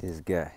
This guy.